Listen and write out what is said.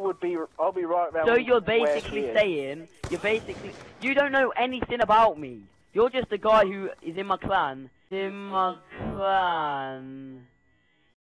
would be. I'll be right around. So you're basically saying, you're basically, you don't know anything about me. You're just a guy who is in my clan. In my clan.